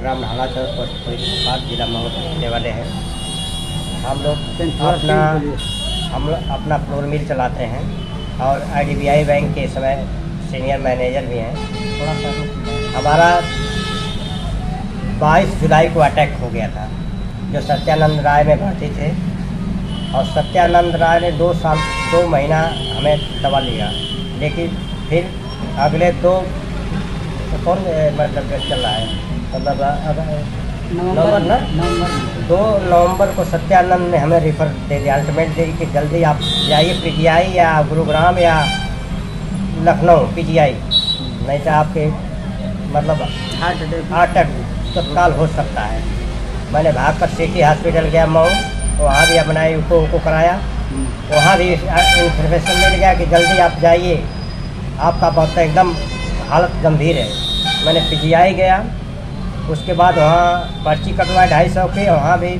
ग्राम ढाला चौक पोस्ट जिला मऊ रहने वाले हैं। हम लोग अपना हम लोग अपना फ्लोर मिल चलाते हैं और आई बैंक के समय सीनियर मैनेजर भी हैं। थोड़ा सा हमारा 22 जुलाई को अटैक हो गया था जो सत्यानंद राय में भर्ती थे। और सत्यानंद राय ने दो साल दो महीना हमें दवा लिया। लेकिन फिर अगले दो तो कौन मतलब चल रहा है? मतलब नवंबर दो नवंबर को सत्यानंद ने हमें रिफर दे दिया अल्टीमेट दे कि जल्दी आप जाइए पीजीआई या गुरुग्राम या लखनऊ पीजीआई नहीं तो आपके मतलब हार्ट अटैक हार्ट अटैक तत्काल हो सकता है। मैंने भाग कर सिटी हॉस्पिटल गया मऊ वहाँ भी अपना यूको उको कराया। वहाँ भी इन्फॉर्मेशन मिल गया कि जल्दी आप जाइए। आपका बहुत एकदम हालत गंभीर है। मैंने पीजीआई गया। उसके बाद वहाँ पर्ची कटवाई ढाई सौ की वहाँ भी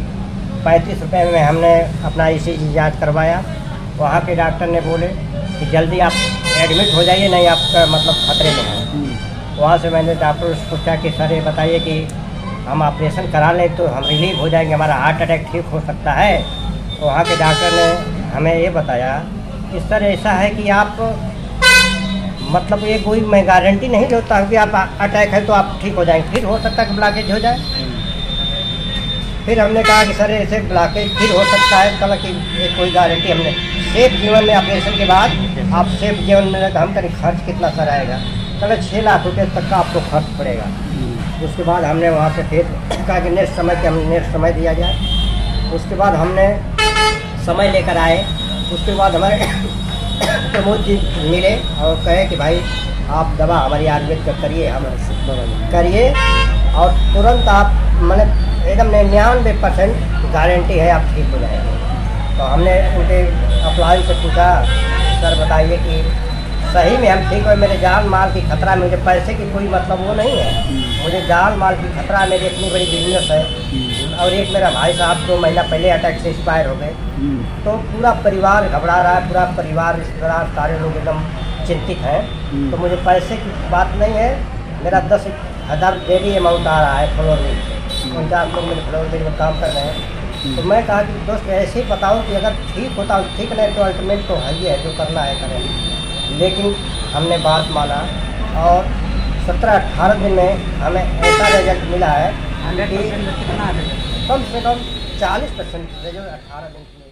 पैंतीस रुपये में हमने अपना ई सी जाँच करवाया। वहाँ के डॉक्टर ने बोले कि जल्दी आप एडमिट हो जाइए नहीं आपका मतलब खतरे में है। वहाँ से मैंने डॉक्टर से पूछा कि सर ये बताइए कि हम ऑपरेशन करा लें तो हम रिलीव हो जाएँगे हमारा हार्ट अटैक ठीक हो सकता है? तो वहाँ के डॉक्टर ने हमें ये बताया कि सर ऐसा है कि आप मतलब ये कोई मैं गारंटी नहीं देता कि आप अटैक है तो आप ठीक हो जाएँगे। फिर हो सकता है कि ब्लॉकेज हो जाए। फिर हमने कहा कि सर, ऐसे ब्लॉकेज फिर हो सकता है। कल कि कोई गारंटी हमने सेफ़ जीवन में ऑपरेशन के बाद आप सेफ़ जीवन में हम करें खर्च कितना सर आएगा? चलो छः लाख रुपये तक का आपको खर्च पड़ेगा। उसके बाद हमने वहाँ से फिर कहा कि नेक्स्ट समय के हम नेक्स्ट समय दिया जाए। उसके बाद हमने समय लेकर आए। उसके बाद हमारे प्रमोद जी मिले और कहे कि भाई, आप दवा हमारी आयुर्वेद का करिए, हम करिए। और तुरंत आप मतलब एकदम निन्यानवे परसेंट गारंटी है आप ठीक हो जाएँगे। तो हमने उनके अप्लाई से पूछा, सर, बताइए कि सही में हम ठीक हुए मेरे जान माल की खतरा, मुझे पैसे की कोई मतलब वो नहीं है। मुझे जान माल की खतरा, मेरी इतनी बड़ी बिज़नेस है। और एक मेरा भाई साहब दो महीना पहले अटैक से एक्सपायर हो गए। तो पूरा परिवार घबरा रहा है पूरा परिवार रिश्तेदार सारे लोग एकदम चिंतित हैं। तो मुझे पैसे की बात नहीं है मेरा दस हज़ार डेली अमाउंट आ रहा है फ्लोर मिल से उनचास लोग मेरे फ्लोर मिल में काम कर रहे हैं। तो मैं कहा कि दोस्त ऐसे ही बताऊँ कि अगर ठीक होता ठीक नहीं तो अल्टीमेट तो है ही है जो करना है करें। लेकिन हमने बात माना और सत्रह अट्ठारह दिन में हमें ऐसा रिज़ल्ट मिला है हंड्रेड परसेंट कितना कम से कम चालीस परसेंट जो अठारह दिन